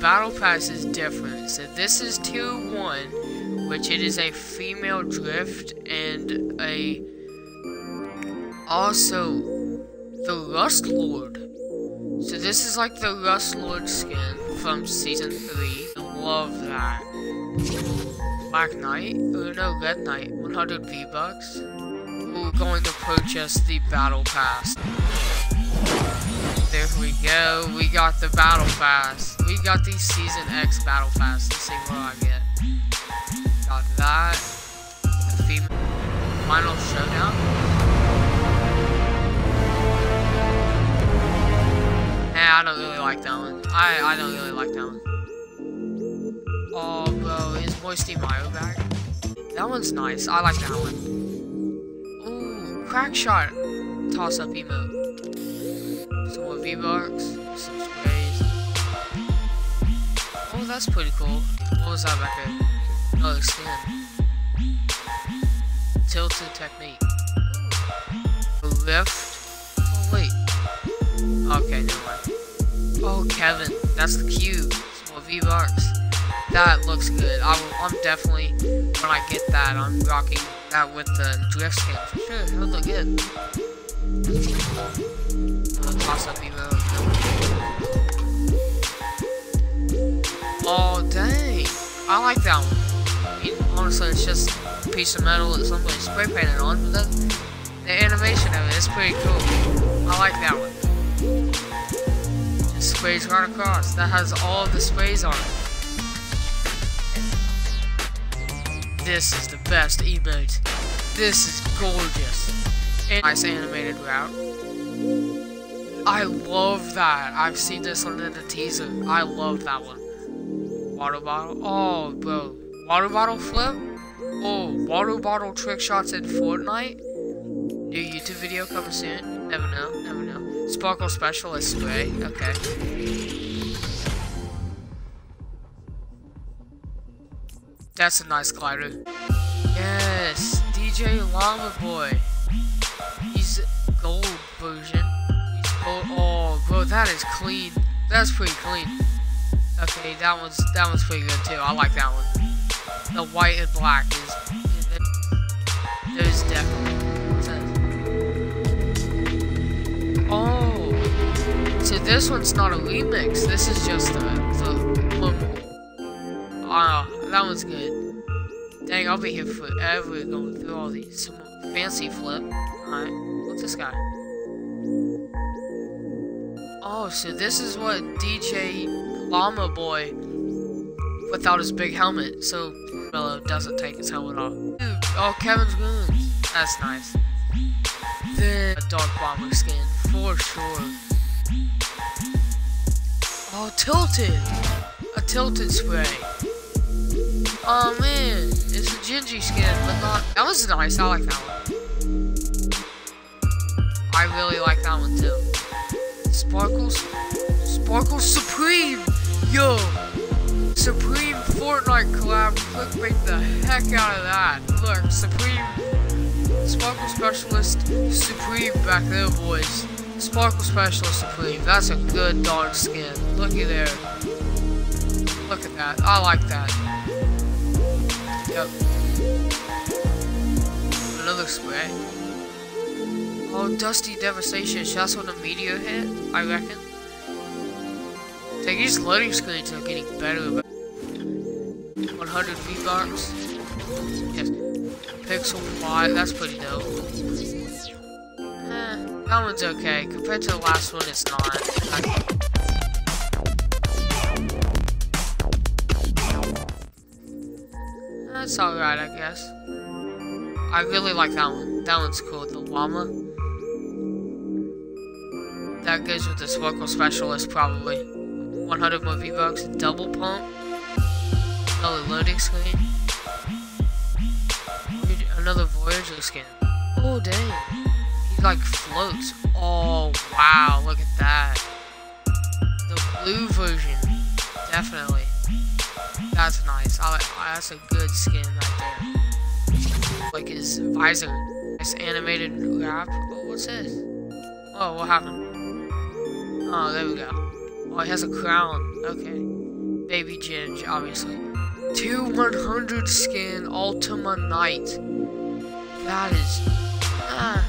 pass is different. So this is tier 1, which it is a female drift and a also the Rust Lord. So this is like the Rust Lord skin from season 3. I love that. Black Knight? Oh no, Red Knight. 100 V-Bucks. We're going to purchase the Battle Pass. There we go. We got the Battle Pass. We got the Season X Battle Pass. Let's see what I get. Got that. The female Final Showdown. Nah, I don't really like that one. I, I don't really like that one. Oh, bro, is Moisty Mario back? That one's nice. I like that one. Ooh, crack shot. Toss up emote. Some more V-Bucks. Oh, that's pretty cool. What was that back there? Another skin. Tilted Teknique. Lift. Oh, wait. Okay, never mind. Oh, Kevin. That's the cube. Some more V-Bucks. That looks good. I am definitely, when I get that, I'm rocking that with the drift skin for sure. It'll look good. I'll toss up emote. Oh, dang. I like that one. Honestly, it's just a piece of metal that somebody spray painted on, but the, animation of it is pretty cool. I like that one. Just sprays right across. That has all the sprays on it. This is the best emote. This is gorgeous. And nice animated route. I love that. I've seen this in the teaser. I love that one. Water bottle. Oh, bro. Water bottle flip? Oh, water bottle trick shots in Fortnite? New YouTube video coming soon? Never know, never know. Sparkle Specialist spray. Okay. That's a nice glider. Yes, DJ Llama Boy. He's gold version. He's. Oh, bro, that is clean. That's pretty clean. Okay, that one's that one's pretty good too. I like that one. The white and black is. There's definitely. Oh, so this one's not a remix. This is just a the. Ah. Uh, that one's good. Dang, I'll be here forever going through all these. Some fancy flip. Alright, what's this guy? Oh, so this is what DJ Llama Boy without his big helmet. So Mello doesn't take his helmet off. Dude, oh, Kevin's wounds. That's nice. Then a Dark Bomber skin, for sure. Oh, Tilted! A Tilted spray. Oh man, it's a Gingy skin, but not. That was nice. I like that one. I really like that one too. Sparkles, Sparkles Supreme, yo, Supreme Fortnite collab. Clickbait the heck out of that. Look, Supreme, Sparkle Specialist Supreme back there, boys. Sparkle Specialist Supreme. That's a good dog skin. Looky there. Look at that. I like that. Yep. Another spray. Oh, Dusty Devastation. Shots on the meteor hit, I reckon. Dang, these loading screens are getting better. 100 V-Bucks. Yes. Pixel 5, that's pretty dope. Eh, that one's okay. Compared to the last one, it's not. That's alright, I guess. I really like that one. That one's cool. The llama. That goes with the Sparkle Specialist, probably. 100 more V-Bucks. Double pump. Another loading screen. Another Voyager skin. Oh, dang. He, like, floats. Oh, wow. Look at that. The blue version. Definitely. That's nice. I, that's a good skin right there. Like his visor. This animated wrap. Oh, what's this? Oh, what happened? Oh, there we go. Oh, he has a crown. Okay. Baby Ginge, obviously. 2 100 skin Ultima Knight. That is... Uh,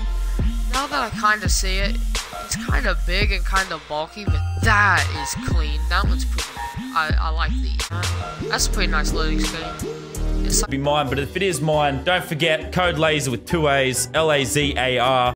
now that I kind of see it, it's kind of big and kind of bulky, but that is clean. That one's pretty I, I like the... That's a pretty nice loading screen. Be mine, but if it is mine, don't forget code Lazar with two A's, L A Z A R.